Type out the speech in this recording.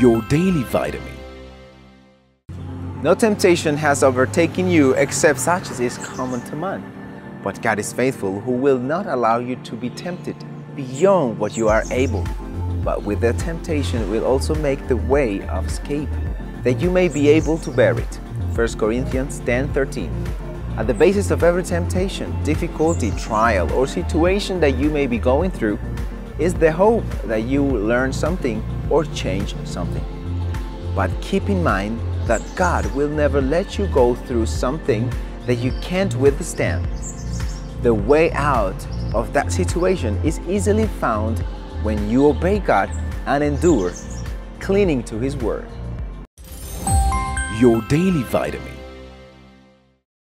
your daily vitamin. No temptation has overtaken you except such as is common to man. But God is faithful, who will not allow you to be tempted beyond what you are able, but with the temptation will also make the way of escape, that you may be able to bear it. 1 Corinthians 10:13. At the basis of every temptation, difficulty, trial, or situation that you may be going through is the hope that you learn something or change something. But keep in mind that God will never let you go through something that you can't withstand. The way out of that situation is easily found when you obey God and endure, clinging to His Word. Your daily vitamin.